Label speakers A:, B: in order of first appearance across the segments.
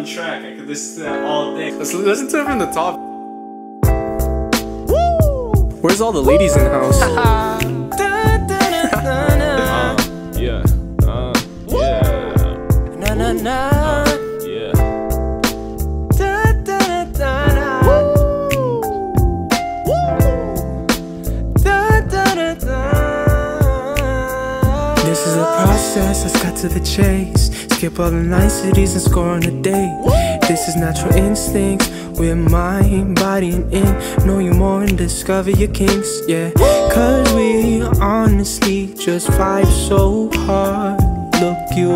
A: one track. I could listen to that all day.
B: Let's listen to it from the top. Where's all the ladies in the house?
A: Uh, yeah. Uh, yeah.
C: Na na na. This is a process, let's cut to the chase. Skip all the niceties and score on a date. This is natural instinct with mind, body, and ink. Know you more and discover your kinks, yeah. Cause we honestly just vibe so hard. Look you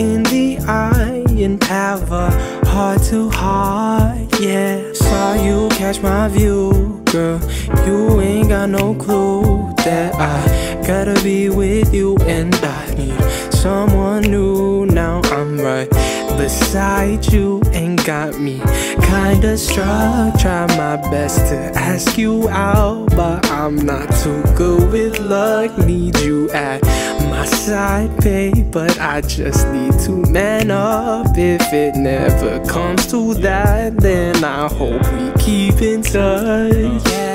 C: in the eye and have a heart to heart, yeah. Saw you catch my view, girl. You ain't got no clue that I gotta be with you, and I need someone new. Now I'm right beside you, and got me kinda struck. Try my best to ask you out, but I'm not too good with luck. Need you at my side, babe, but I just need to man up. If it never comes to that, then I hope we keep in touch. There's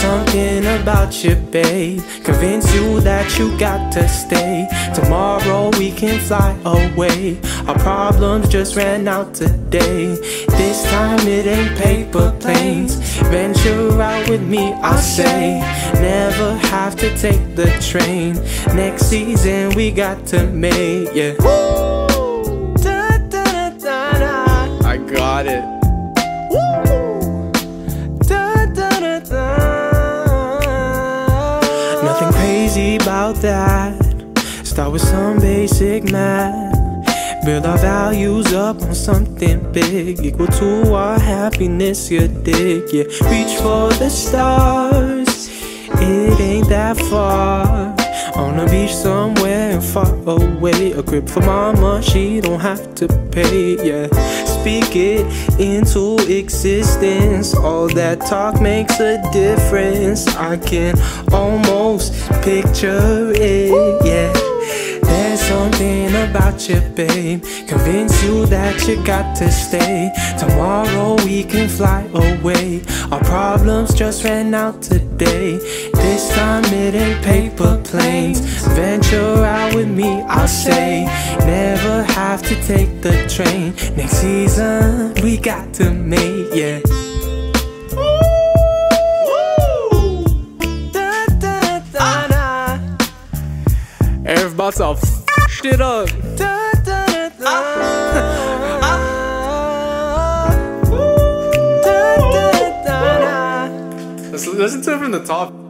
C: something about you, babe. Convince you that you got to stay. Tomorrow we can fly away. Our problems just ran out today. This time it ain't paper planes. Venture out with me, I say. Never have to take the train. Next season we got to make, yeah. About that. Start with some basic math. Build our values up on something big, equal to our happiness. You dig, yeah. Reach for the stars. It ain't that far. On a beach somewhere far away. A crib for mama, she don't have to pay, yeah. Speak it into existence. All that talk makes a difference. I can almost picture it, yeah. About you, babe. Convince you that you got to stay. Tomorrow we can fly away. Our problems just ran out today. This time it ain't paper planes. Venture out with me, I'll say. Never have to take the train. Next season we got to make, yeah. Da, da, ah. Da, da.
B: Everybody to f shit up.
C: Da, da, da, da. Da, da, da, da.
B: Let's listen to it from the top.